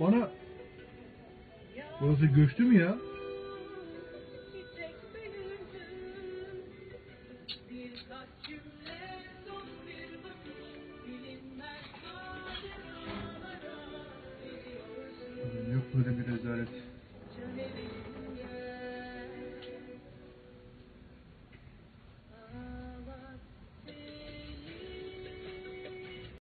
Ana Burası göçtü mü ya? Yok böyle bir rezalet.